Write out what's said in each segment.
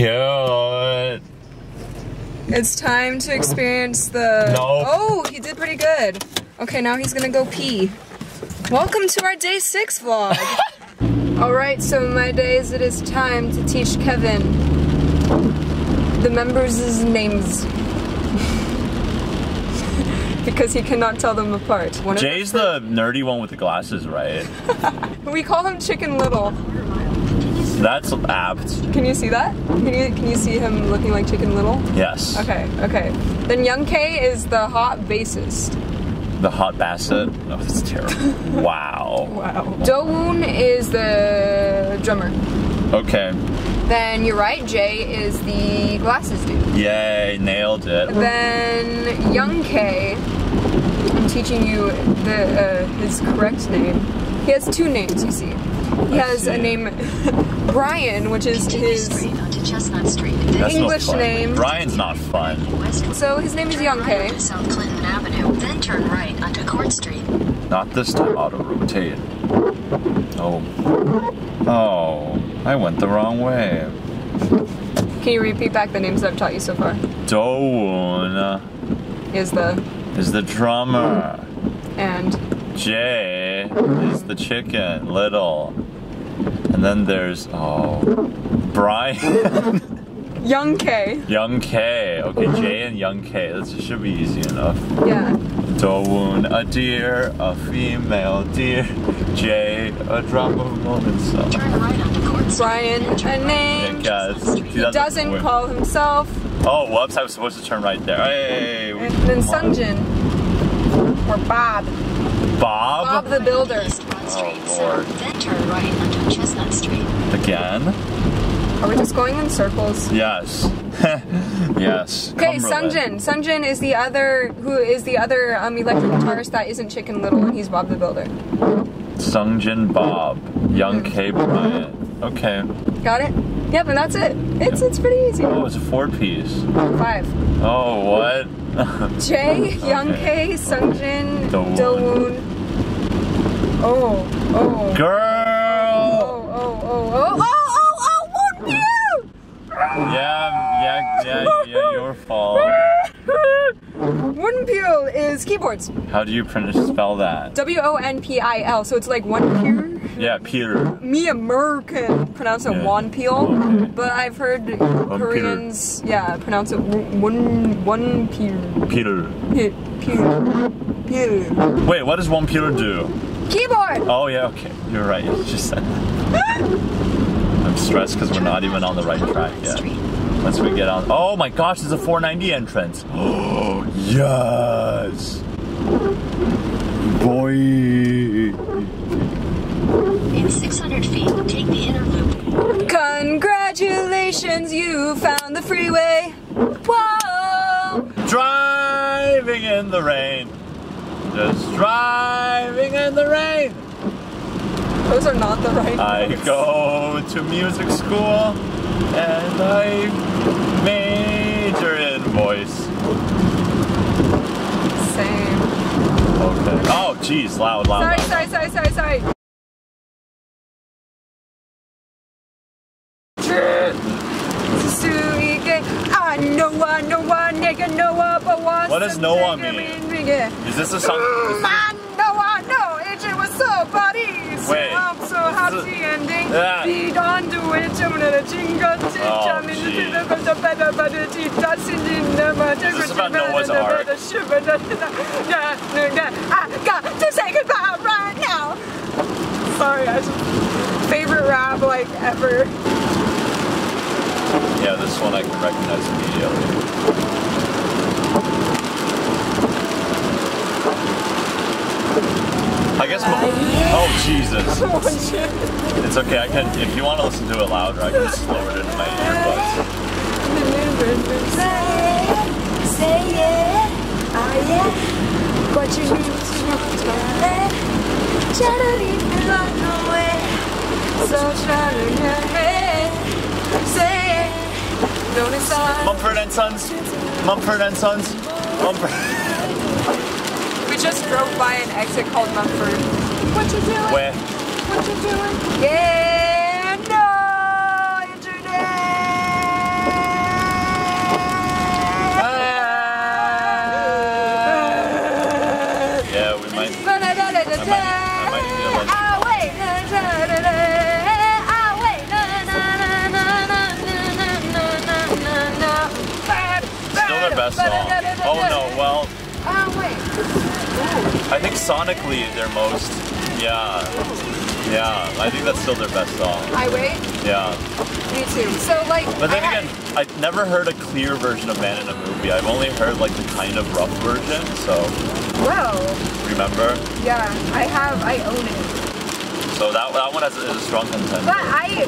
cute. It's time to experience the. No. Oh, he did pretty good. Okay, now he's gonna go pee. Welcome to our day six vlog. All right, so my days it is time to teach Kevin the members' names. because he cannot tell them apart. One Jae's the the nerdy one with the glasses, right? We call him Chicken Little. That's apt. Can you see that? Can you can you see him looking like Chicken Little? Yes. Okay, okay. Then Young K is the hot bassist. The hot basset. Oh, that's terrible. wow. Wow. Dowoon is the drummer. Okay. Then you're right, Jae is the glasses dude. Yay, nailed it. Then Young K, I'm teaching you the uh, his correct name. He has two names, you see. He has a name Brian, which is his straight onto Chestnut Street. That's no English fun. name. Brian's not fun. So his name is turn Young right K. South Clinton Avenue, then turn right onto Court Street. Not this time, auto rotate. Oh. Oh, I went the wrong way. Can you repeat back the names that I've taught you so far? Doon Is the is the drummer. and Jae is the chicken, little. And then there's, oh, Brian, Young K. Young K. Okay, Jae and Young K. This should be easy enough. Yeah. Doon, a deer, a female deer. Jae, a drop of morning sun. Turn right onto Court Street. Brian, a name. onto Yeah, Chestnut Street. he He doesn't call himself. Oh, whoops, I was supposed to turn right there. Hey, And then. Sungjin. Or Bob. Bob? Bob the Builder. East Front Street, Oh, Lord. south, then turn right onto Chestnut Street. Again? Are we just going in circles? Yes. yes. Okay, Sunjin. Sungjin. Sungjin is the other who is the other um, electric guitarist that isn't Chicken Little, and he's Bob the Builder. Sungjin Bob. Young K. Bryant. Okay. Got it? Yep, and that's it. It's it's pretty easy. Oh, it's a four piece. Five. Oh, what? Jae, Young Okay. K, Sungjin, Dowoon. Oh, Girl! oh. Girl! Oh, oh, oh, oh, oh, oh, oh, one view! Yeah, yeah, yeah, yeah, your fault. One peel is keyboards. How do you pronounce spell that? W O N P I L. So it's like one peel. Yeah, Peter. Me American pronounce it Yeah. one peel, Okay. but I've heard Koreans, yeah, pronounce it one one peel. Peter. Peel. Peel. Peel. Wait, what does one Peter do? Keyboard. Oh, yeah, okay. You're right. You just said that. I'm stressed because we're not even on the right track yet. Once we get on. Oh my gosh, there's a 490 entrance. Oh, yes. Boy. In 600 feet, take the inner loop. Congratulations, you found the freeway. Whoa. Driving in the rain. Just driving in the rain. Those are not the right. I notes. go to music school and I major in voice. Same. Okay. Oh, geez, loud, loud, Sorry, loud. sorry, sorry, sorry, sorry. I know, I know, I nigga know, but what's What does Noah mean? Nigga? Is this a song? is- I know, I know, AJ, what's up, buddies? Wait, I'm so happy ending. Yeah. Feed on to it, I'm gonna jingle, Oh, jam in the better, better, better, teeth, that's in the better, Is this about Noah's Ark? I got to say goodbye right now. Sorry, I just favorite rap like ever. Yeah, this one I can recognize immediately. I guess. mo- Oh Jesus! It's okay. I can. If you want to listen to it louder, I can just lower it into my earbuds. Say yeah, oh yeah. What you need to. Try to leave me run away. So try to get. Say it. Mumford and Sons. Mumford and Sons. Mumford. We just drove by an exit called Mumford. What you doing? Where? What you doing? Yeah, I think sonically they're most. Yeah, yeah. I think that's still their best song. Highway. Yeah. Me too. So like. But then I again, I've never heard a clear version of Man in a Movie. I've only heard like the kind of rough version. So Well, remember. yeah, I have. I own it. So that that one has is a strong contender. But I,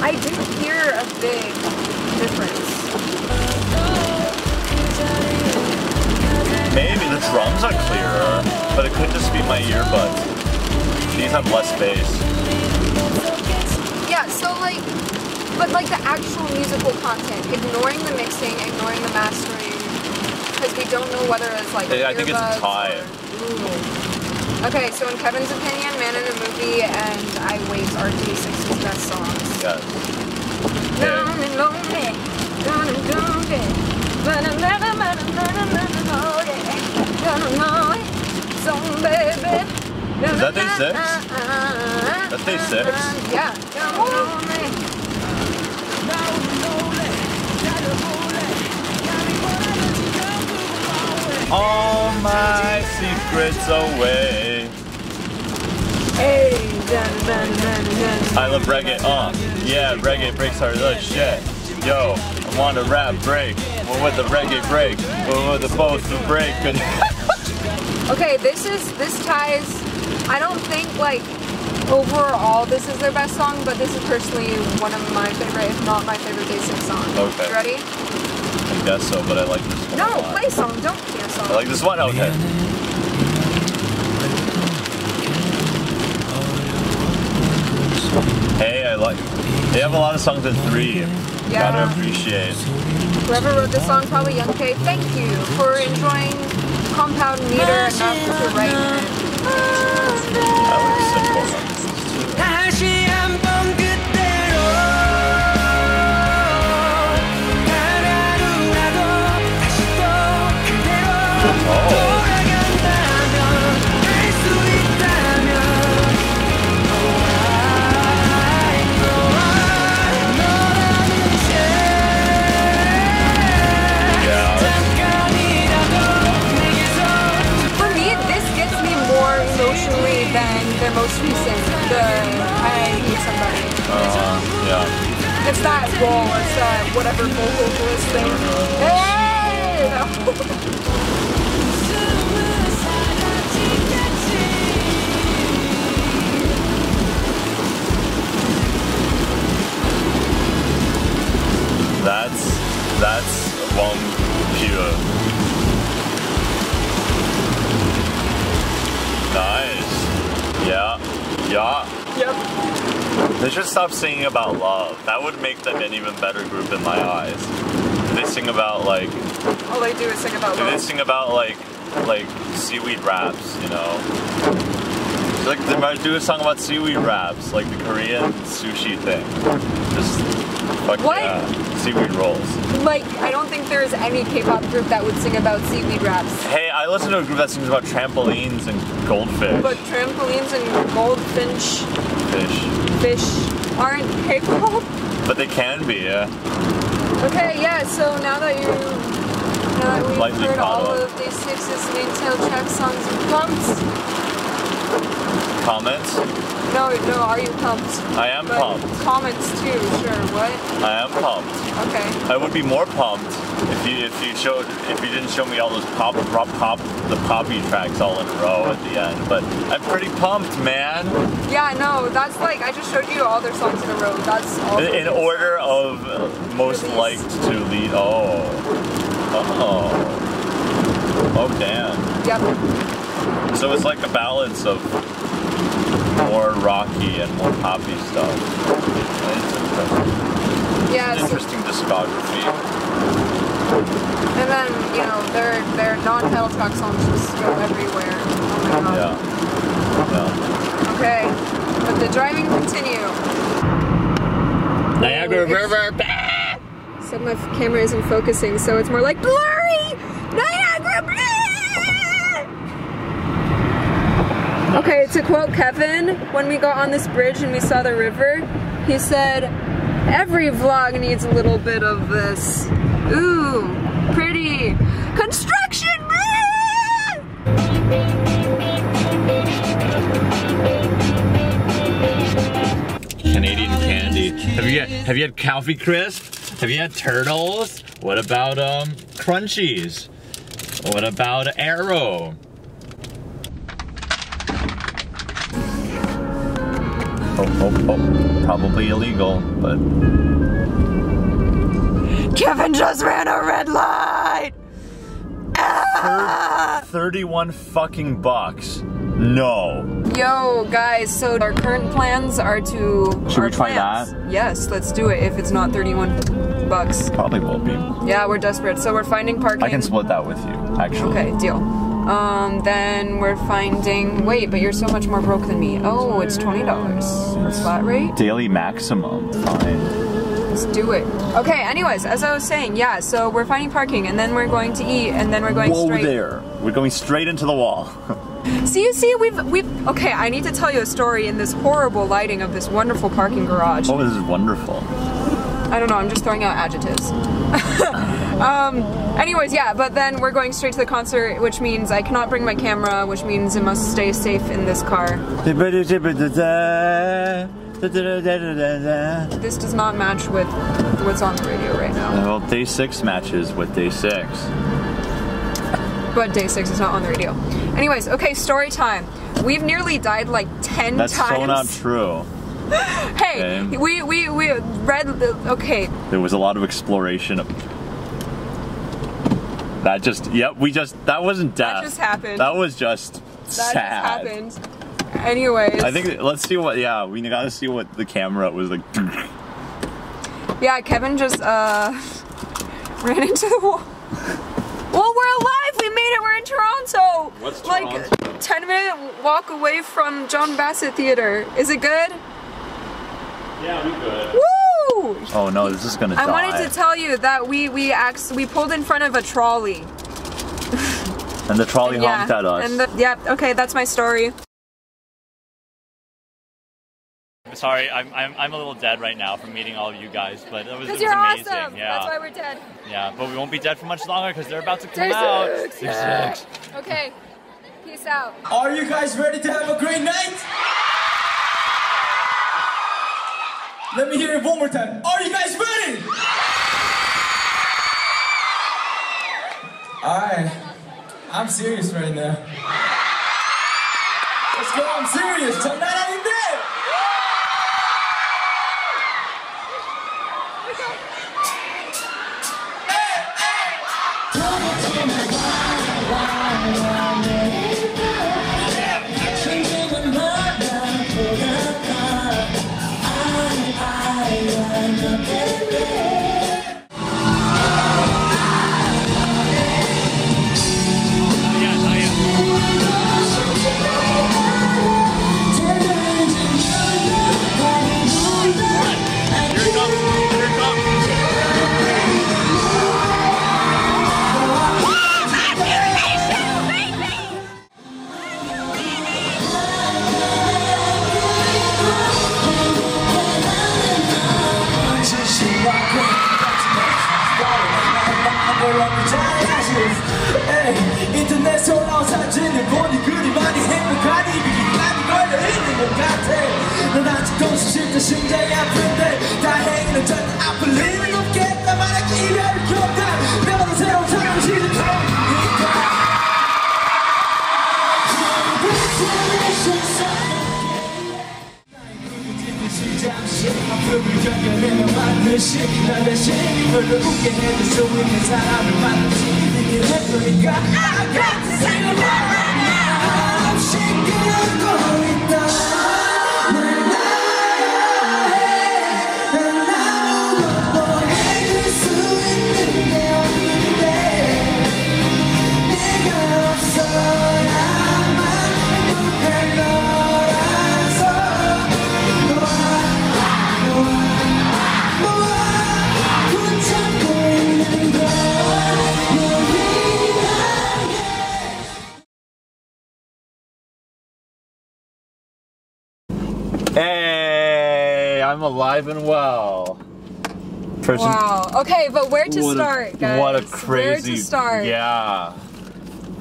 I do hear a big difference. Maybe the drums are clearer, but it could just be my earbuds. These have less bass. Yeah. So like, but like the actual musical content, ignoring the mixing, ignoring the mastering, because we don't know whether it's like. I think it's earbuds tie. or- Okay, so in Kevin's opinion, Man in a Movie and I Wait are Day6's best songs. Yes. Down Okay. and lonely, down and lonely. Is that day six? That's day six? Yeah. All my secrets away. I love reggae. Uh, yeah, reggae breaks our little shit. Yo, I want a rap break. What would the reggae break? What would the both the break? Okay, this is this ties. I don't think like overall this is their best song, but this is personally one of my favorite, if not my favorite Day6 song. Okay. You ready? I guess so, but I like this one. a No, play song. Don't cancel. I like this one. Okay. Hey, I like. They have a lot of songs in three. Yeah. Gotta appreciate. Whoever wrote this song, probably Young K. Thank you for enjoying compound meter enough to write Yeah. Yeah. Yep. They should stop singing about love. That would make them an even better group in my eyes. They sing about like All they do is sing about Love. they sing about like like seaweed wraps, you know. Like they might do a song about seaweed wraps, like the Korean sushi thing. Just fuck What? yeah. Seaweed rolls. Like, I don't think there is any K-pop group that would sing about seaweed wraps. Hey, I listen to a group that sings about trampolines and goldfish. But trampolines and goldfinch fish. fish aren't K-pop. But they can be, yeah. Okay, yeah. So now that you, now that we've Lightly heard all up. of these main tail track songs, you pumped? Comments? No, no. Are you pumped? I am But pumped. Comments too. Sure. What? I am pumped. Okay. I would be more pumped if you if you showed if you didn't show me all those pop pop pop the poppy tracks all in a row at the end. But I'm pretty pumped, man. Yeah. No. That's like I just showed you all their songs in a row. That's all. In, in order of uh, most Release. liked to lead. Oh. Oh. Oh damn. Yep. So it's like a balance of more rocky and more poppy stuff. It's interesting. Yeah. An So, interesting discography. and then you know their their non-title track songs just go everywhere. Oh. Yeah. Yeah. Okay. But the driving continue. Niagara It's- River. Said my camera isn't focusing, so it's more like blurry. Niagara. blah! Okay, to quote Kevin, when we got on this bridge and we saw the river, he said, "Every vlog needs a little bit of this." Ooh, pretty. Construction! Canadian candy. Have you had, have you had Coffee Crisp? Have you had turtles? What about um crunchies? What about Aero? Oh, oh, oh. Probably illegal, but Kevin just ran a red light! Ah! 31 fucking bucks. No. Yo, guys, so our current plans are to. Should we try plans- that? Yes, let's do it if it's not 31 bucks. Probably will be. Yeah, we're desperate. So we're finding parking. I can split that with you, actually. Okay, deal. Um, then we're finding. Wait, but you're so much more broke than me. Oh, it's twenty dollars. Flat rate. Daily maximum. Fine. Let's do it. Okay. Anyways, as I was saying, yeah. So we're finding parking, and then we're going to eat, and then we're going Whoa straight. there. We're going straight into the wall. See, you see, we've we've. Okay, I need to tell you a story in this horrible lighting of this wonderful parking garage. oh, this is wonderful. I don't know. I'm just throwing out adjectives. um. Anyways, yeah. But then we're going straight to the concert, which means I cannot bring my camera, which means it must stay safe in this car. This does not match with what's on the radio right now. Well, day six matches with day six. But day six is not on the radio. Anyways, okay, story time. We've nearly died like ten That's times. so not true. Hey, Okay. we we we read. The, okay, There was a lot of exploration. Of... That just, yep, we just, that wasn't death. That just happened. That was just that sad. just happened. Anyways, I think, let's see what, yeah, we gotta see what the camera was like. yeah, Kevin just uh ran into the wall. Well, we're alive. We made it. We're in Toronto. What's Like Toronto? ten minute walk away from John Bassett Theater. Is it good? Yeah, we good. Woo! Oh no, this is gonna I die. wanted to tell you that we we ax- we pulled in front of a trolley. and the trolley yeah. honked at us. And the, yeah, okay, that's my story. Sorry, I'm, I'm, I'm a little dead right now from meeting all of you guys, but it was, it was you're amazing. awesome. Yeah, That's why we're dead. yeah, but we won't be dead for much longer because they're about to come Day out. six. Day six. Okay. Peace out. Are you guys ready to have a great night? Let me hear it one more time. Are you guys ready? Alright. I'm serious right now. Let's go, I'm serious. 장난 심장이 아픈데 I'm alive and well. person. Wow. Okay, but where to What a- start, guys? What a crazy. Where to start? Yeah.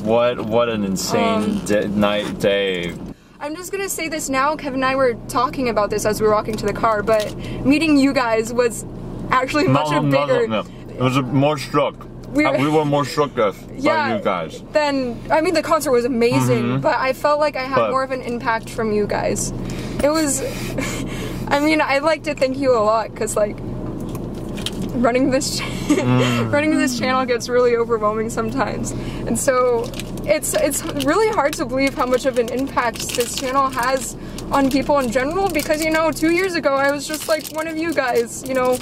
What what an insane Um, night day. I'm just gonna say this now. Kevin and I were talking about this as we were walking to the car, but meeting you guys was actually much no, a no, bigger. no. It was a more struck. We We were- we were more struck Yeah. by you guys. Then I mean the concert was amazing, but I felt like I had. But- more of an impact from you guys. It was. I mean, I'd like to thank you a lot because like running this Mm. running this channel gets really overwhelming sometimes, and so it's it's really hard to believe how much of an impact this channel has on people in general. Because you know, two years ago I was just like one of you guys. You know.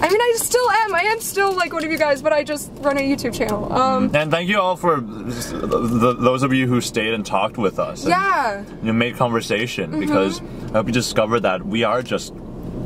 I mean, I still am. I am still like one of you guys, but I just run a YouTube channel. Um, And thank you all for the, those of you who stayed and talked with us. and, yeah. you know, made conversation Mm-hmm. because I hope you discovered that we are just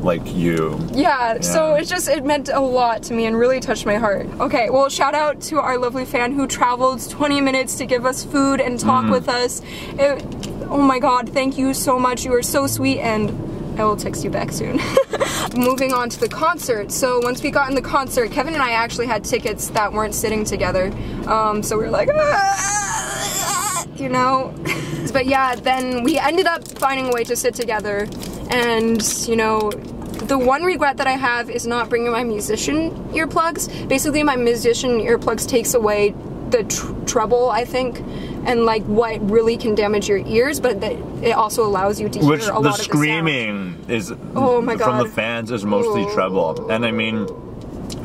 like you. Yeah, so it just it meant a lot to me and really touched my heart. Okay, well shout out to our lovely fan who traveled 20 minutes to give us food and talk Mm. with us. It, oh my god, thank you so much. You are so sweet and I will text you back soon. Moving on to the concert. So once we got in the concert, Kevin and I actually had tickets that weren't sitting together. Um, so we were like, "Ah," you know. but yeah, then we ended up finding a way to sit together, and you know, the one regret that I have is not bringing my musician earplugs. Basically, my musician earplugs takes away the tr- treble, I think, and like what really can damage your ears, but that it also allows you to hear Which a the lot of the screaming is Oh my God. from the fans is mostly Ooh. treble. And I mean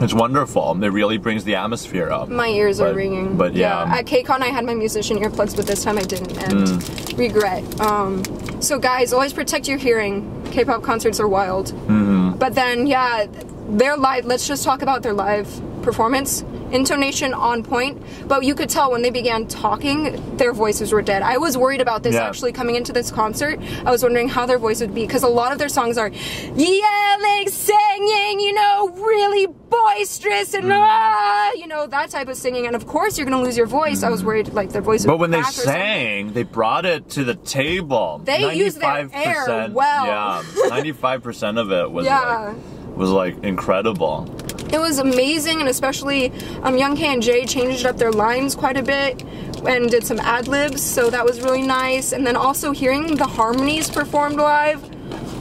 it's wonderful. It really brings the atmosphere up. My ears are ringing. But yeah. At KCON, I had my musician earplugs, but this time I didn't, and Mm. regret. Um, so, guys, always protect your hearing. K-pop concerts are wild. Mm-hmm. But then, yeah, their live. Let's just talk about their live performance. Intonation on point, but you could tell when they began talking, their voices were dead. I was worried about this Yeah. actually coming into this concert. I was wondering how their voice would be because a lot of their songs are yelling, singing, you know, really boisterous and Mm. ah, you know that type of singing. And of course, you're gonna lose your voice. I was worried like their voice. Mm. But when they sang, they brought it to the table. They used their air 95%, well. Yeah, ninety-five percent of it was Yeah. like was like incredible. It was amazing, and especially um, Young K and Jae changed up their lines quite a bit and did some ad libs, so that was really nice. And then also hearing the harmonies performed live,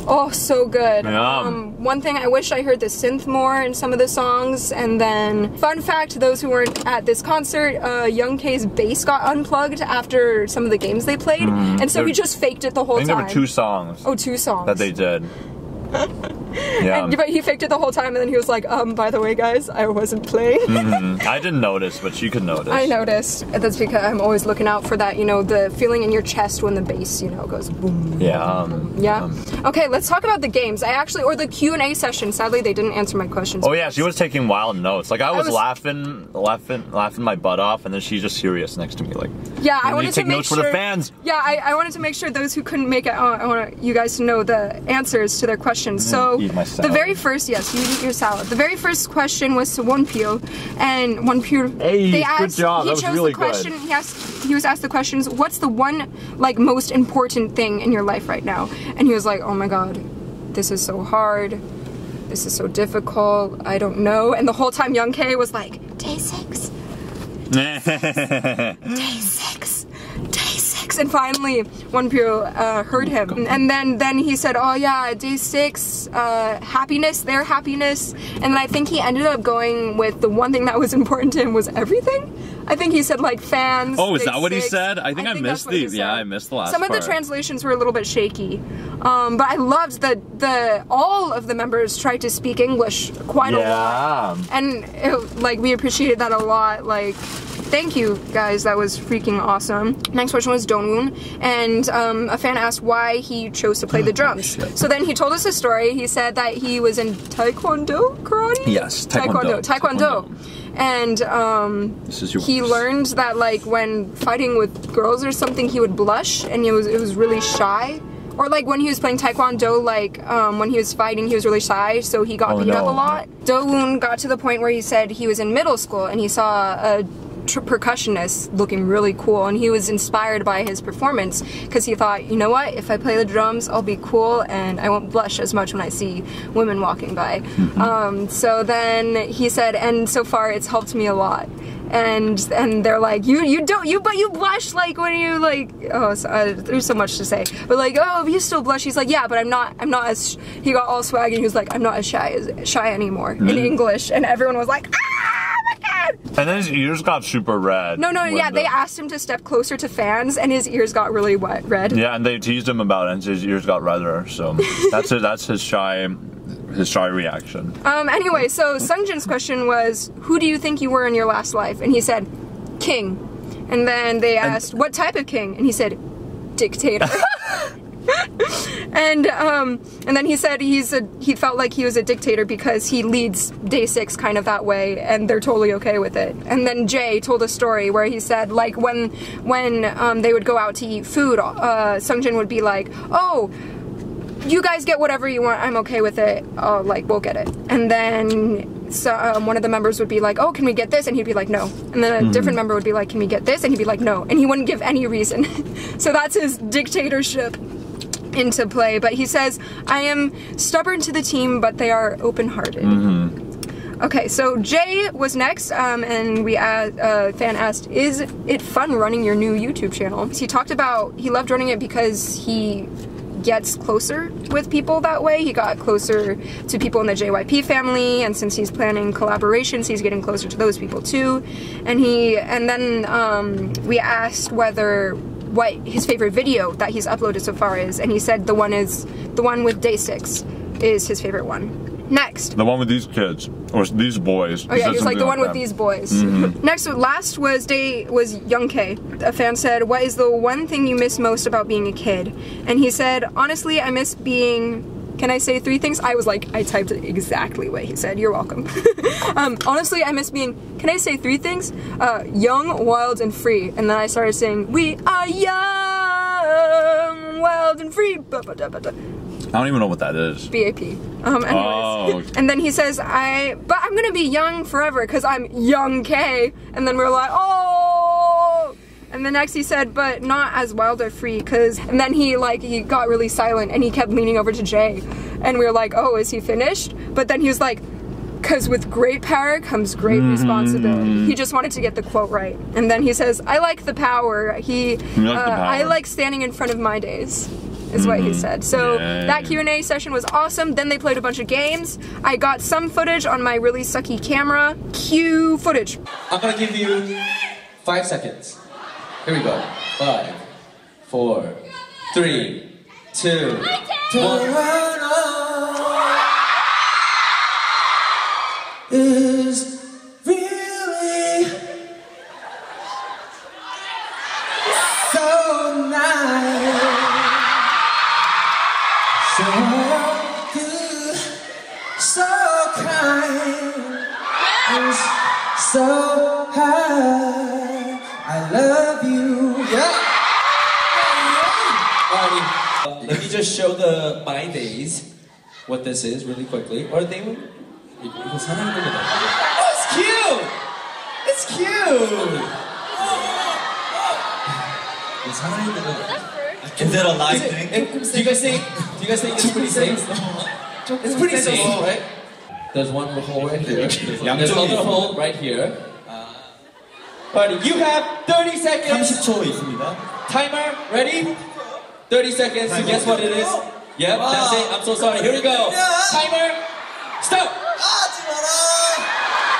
oh, so good. Yeah. Um, one thing I wish I heard the synth more in some of the songs. And then, fun fact: those who weren't at this concert, uh, Young K's bass got unplugged after some of the games they played, and so There- he just faked it the whole Mm. Think there time. were two songs oh, two songs that they did. yeah, And- but he faked it the whole time, and then he was like, um, by the way, guys, I wasn't playing. I didn't notice, but you could notice. I noticed. That's because I'm always looking out for that, you know, the feeling in your chest when the bass, you know, goes boom. Yeah. Um, Yeah. um, Okay, let's talk about the games. I actually, or the Q and A session. Sadly, they didn't answer my questions. Oh yeah, she was taking wild notes. Like I was, was- laughing, laughing, laughing my butt off, and then she's just serious next to me. Like, Yeah, I "You wanted to take make notes sure. for the fans. Yeah, I, I wanted to make sure those who couldn't make it. I want you guys to know the answers to their questions. So eat my the very first, yes, you eat your salad. The very first question was to Wonpil, and Wonpil. Hey, they good asked, job. He That was chose really the good. question. He asked. He was asked the questions. What's the one like most important thing in your life right now? And he was like, Oh my God, this is so hard. This is so difficult. I don't know. And the whole time, Young K was like, Day six day six, day six, and finally Wonpil uh, heard him, and then then he said, oh yeah, day six, uh, happiness, their happiness, and then I think he ended up going with the one thing that was important to him was everything. I think he said like fans. Oh, is that what he said? I think I that's missed what he the- yeah. I missed the last Some of part. the translations were a little bit shaky, um, but I loved that the all of the members tried to speak English quite a lot. And it, like we appreciated that a lot. Like thank you guys. That was freaking awesome. Next question was Dowoon and um, a fan asked why he chose to play the drums. shit. so then he told us a story. He said that he was in taekwondo karate Yes, taekwondo. Taekwondo. taekwondo, and um, This is yours. he learned that like when fighting with girls or something he would blush and it was it was really shy. Or like when he was playing taekwondo like um, when he was fighting he was really shy so he got Oh, beat up a lot. Dowoon got to the point where he said he was in middle school and he saw a percussionist looking really cool, and he was inspired by his performance because he thought, you know what, if I play the drums, I'll be cool and I won't blush as much when I see women walking by. Um, so then he said, and so far it's helped me a lot. And and they're like, you you don't you but you blush like when you like oh so, uh, there's so much to say. But like oh you still blush. He's like yeah but I'm not I'm not as he got all swaggy he was like I'm not as shy as shy anymore in English and everyone was like ah And then his ears got super red. no, no, yeah, the- they asked him to step closer to fans, and his ears got really wet, red. Yeah, and they teased him about it, and his ears got redder. So that's his, that's his shy, his shy reaction. Um, anyway, so Sungjin's question was, "Who do you think you were in your last life?" And he said, "King." And then they asked, "What type of king?" And he said, "Dictator." and um, and then he said he's a he felt like he was a dictator because he leads Day Six kind of that way, and they're totally okay with it. And then Jae told a story where he said like when when um, they would go out to eat food, uh, Sungjin would be like, "Oh." you guys get whatever you want. I'm okay with it. Uh, like we'll get it. And then so, um, one of the members would be like, "Oh, can we get this?" And he'd be like, "No." And then a different member would be like, "Can we get this?" And he'd be like, "No." And he wouldn't give any reason. so that's his dictatorship into play. But he says, "I am stubborn to the team, but they are open-hearted." Okay, so Jae was next, um, and we a uh, fan asked, "Is it fun running your new YouTube channel?" He talked about he loved running it because he gets closer with people that way. He got closer to people in the JYP family, and since he's planning collaborations, he's getting closer to those people too. And he and then um, we asked whether what his favorite video that he's uploaded so far is, and he said the one is the one with Day Six is his favorite one. Next. The one with these kids or these boys. Oh yeah, he was like the one with these boys. Mm-hmm. Next, last was day was Young K. A fan said, "What is the one thing you miss most about being a kid?" And he said, "Honestly, I miss being." Can I say three things? I was like, I typed exactly what he said. You're welcome. um, honestly, I miss being. Can I say three things? Uh, young, wild, and free. And then I started saying, "We are young, wild, and free." Ba-ba-da-ba-da. I don't even know what that is. BAP. Um, anyways. Oh. And then he says, I, but I'm gonna be young forever because I'm young K. And then we're like, oh. And the next he said, but not as wild or free because, and then he like, he got really silent and he kept leaning over to Jae. And we were like, oh, is he finished? But then he was like, because with great power comes great Mm-hmm. responsibility. He just wanted to get the quote right. And then he says, I like the power. He, like the uh, I like standing in front of my days. Is what he said. So Mm-hmm. Yeah. that Q&A session was awesome. Then they played a bunch of games. I got some footage on my really sucky camera. Cue footage. I'm gonna give you five seconds. Here we go. Five, four, three, two, one. just show the My Days what this is really quickly. Or they will. 이거 사랑하는 거다. Oh, it's cute! It's cute! 이거 사랑하는 거다. Is that a live Is it- thing? it- do you guys think? Do you guys think it's pretty safe? It's pretty safe, right? There's one hole right here. There's another hole right here. Alrighty, you have 30 seconds. 30초 있습니다. Timer, ready? 30 seconds to guess what it is. Yep, that's it. I'm so sorry. Here we go. Timer, stop. 하지 마라!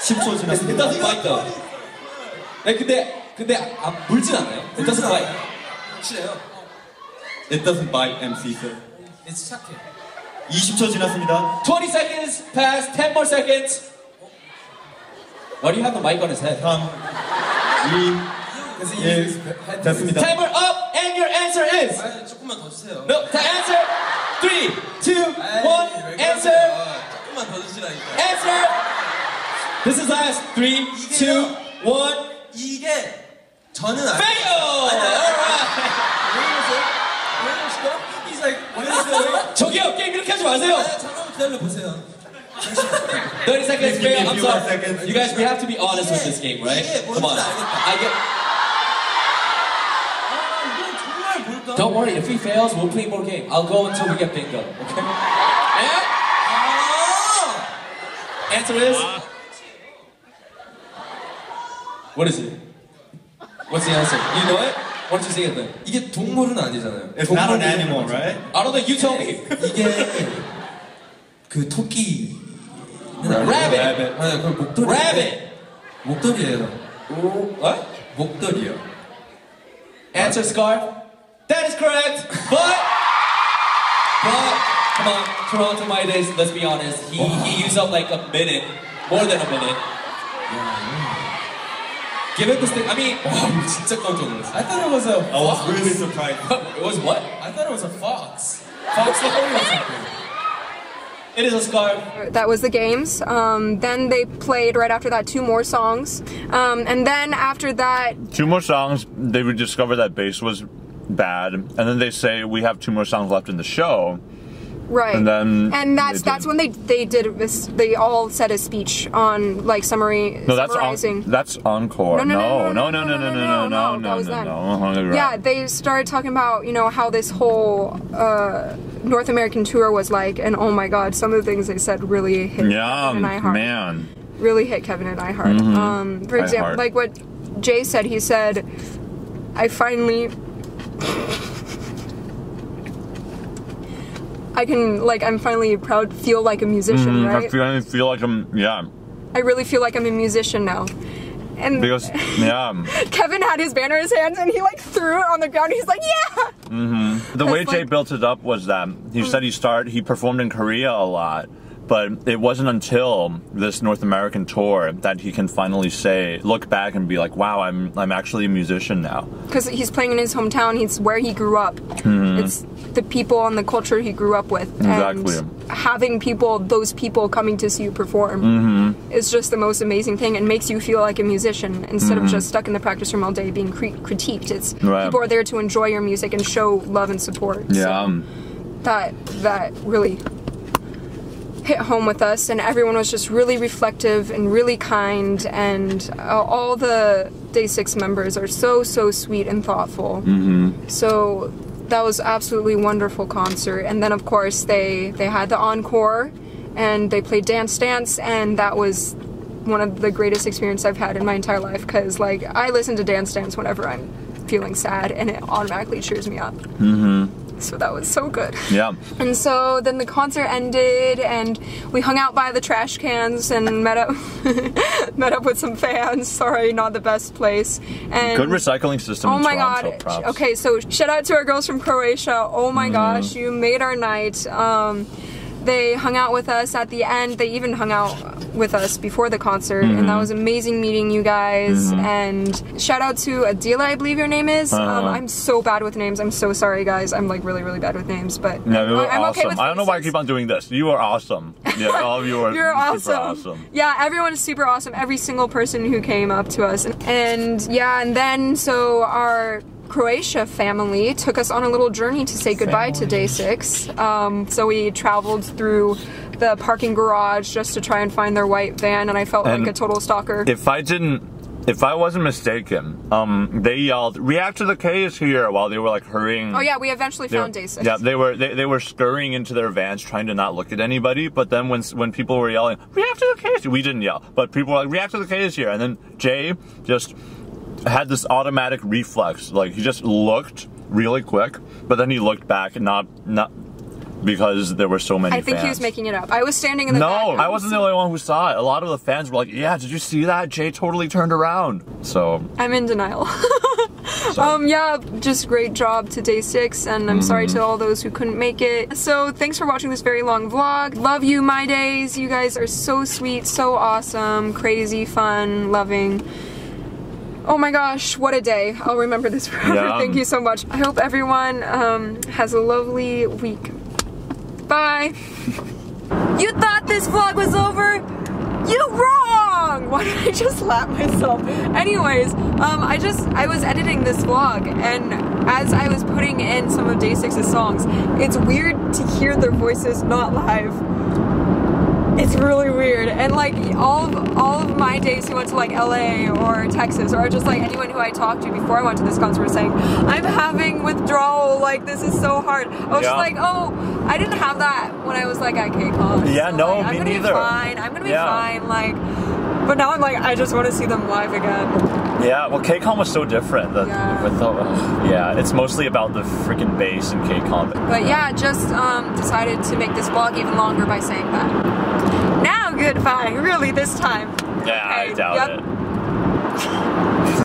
10초 It 지났습니다. doesn't bite though. 네, 근데 근데 안 물진 않아요. It doesn't bite. 확실해요. It doesn't bite MC sir. It's 착해. 20초 지났습니다. 20 seconds pass. 10 more seconds. Why do you have the mic on his head? 3, 2, 1, 됐습니다. Timer up, and your answer is. 조금만 더 주세요. No, the answer. Three, two, one. Answer. 조금만 더 주시라니까. Answer. This is last. Three, two, one. 이게 저는 알. Fail. All right. 왜 이러세요? 왜 이러실까? like what is the 저기요 게임 이렇게 하지 마세요. 잠깐만 기다려 보세요. 30 seconds, Give me fair. a I'm few more sorry. seconds. You guys, we have to be honest with this game, right? 이게 Come on. 뭔지 알겠다. I get. 아 이거 정말 뭘까? Don't worry. If he fails, we'll play more game. I'll go until we get bingo. Okay. And 아 answer is. What is it? What's the answer? You know it? Why don't you say it then? 이게 동물은 아니잖아요. It's not an 동물은 animal, right? I don't know. You tell me. 이게 그 토끼. Rabbit. Rabbit. 아니 그 목도리. Rabbit. 목도리예요. What? 목도리요. Answer scarf. That is correct. But but come on, Toronto my days. Let's be honest. He he used up like a minute, more than a minute. Give it this thing. I mean, 와 진짜 깜짝 놀랐어. I thought it was a. I was really surprised. It was what? I thought it was a fox. Fox lorry or something. It is a scarf. That was the games. Um, then they played right after that two more songs. Um, and then after that, Two more songs. They would discover that bass was bad, and then they say we have two more songs left in the show. Right. And then and that's that's when they they did this. They all said a speech on like summary No, that's summarizing. on, that's encore. No, no, no, no, no, no, no, no, no, no, no. Uh-huh. Yeah, they started talking about you know how this whole uh, North American tour was like, and oh my God, some of the things they said really hit Yeah, Kevin and I hard. man. Really hit Kevin and I hard. Um, for example, like what Jae said, he said, "I finally." I can like I'm finally proud feel like a musician, Mm, right? I feel like I'm, yeah, I really feel like I'm a musician now. And because, yeah, Kevin had his banner in his hands and he like threw it on the ground. He's like, yeah. Mm -hmm. the way It's Jae built it up was that he said he started, he performed in Korea a lot, but it wasn't until this North American tour that he can finally say, look back and be like, wow, I'm, I'm actually a musician now. Because he's playing in his hometown. He's where he grew up. It's the people and the culture he grew up with. Exactly. And having people, those people coming to see you perform is just the most amazing thing and makes you feel like a musician instead of just stuck in the practice room all day being cre- critiqued. It's Right. people are there to enjoy your music and show love and support. Yeah, um, that that really hit home with us and everyone was just really reflective and really kind and uh, all the day six members are so so sweet and thoughtful mm-hmm. so that was absolutely wonderful concert and then of course they they had the encore and they played dance dance and that was one of the greatest experiences I've had in my entire life because like I listen to dance dance whenever I'm feeling sad and it automatically cheers me up mm-hmm. So that was so good yeah. and so then the concert ended, and we hung out by the trash cans and met up, met up with some fans. Sorry, not the best place. And Good recycling system Oh my Toronto, god. props. Okay, so shout out to our girls from Croatia. Oh my Mm-hmm. gosh, you made our night. Um, they hung out with us at the end. They even hung out with us before the concert, and Mm-hmm. that was amazing meeting you guys. And shout out to Adila, I believe your name is. Um, Uh-huh. I'm so bad with names. I'm so sorry, guys. I'm like really, really bad with names, but No, you were I'm awesome. okay with I don't know why I keep on doing this. You are awesome. Yeah, all of you are You're super awesome. awesome. Yeah, everyone's super awesome. Every single person who came up to us. And yeah, and then so our Croatia family took us on a little journey to say goodbye to day six. Um, so we traveled through the parking garage just to try and find their white van, and I felt And like a total stalker. If I didn't, if I wasn't mistaken, um, they yelled, "React to the K is here!" while they were like hurrying. oh yeah, we eventually They were- found day six. Yeah, they were they, they were scurrying into their vans trying to not look at anybody. But then when when people were yelling, "React to the K is here," we didn't yell, but people were like, "React to the K is here," and then Jae just had this automatic reflex, like he just looked really quick, but then he looked back, not not because there were so many. I think he was making it up. I was standing in the. No, I wasn't the only one who saw it. A lot of the fans were like, "Yeah, did you see that? Jae totally turned around." So, I'm in denial. um, yeah, just great job to day six, and I'm sorry Mm-hmm. to all those who couldn't make it. So thanks for watching this very long vlog. Love you, my days. You guys are so sweet, so awesome, crazy, fun, loving. Oh my gosh, what a day. I'll remember this forever. Yeah. Thank you so much. I hope everyone um, has a lovely week. Bye. you thought this vlog was over? You wrong! why did I just slap myself? Anyways, um, I just I was editing this vlog, and as I was putting in some of Day6's songs, it's weird to hear their voices not live. It's really weird, and like all of all of my days who went to like LA or Texas, or just like anyone who I talked to before I went to this concert was saying, "I'm having withdrawal. Like this is so hard." I was Yeah. just like, "Oh, I didn't have that when I was like at KCON." Yeah, So, no, like, I'm gonna neither. Be fine. I'm gonna be Yeah. fine. Like, but now I'm like, I just want to see them live again. Yeah, well, KCON was so different. Yeah. With the, yeah, it's mostly about the freaking bass in KCON. But yeah, just um, decided to make this vlog even longer by saying that. Now goodbye, really this time. Yeah, I doubt yep. it.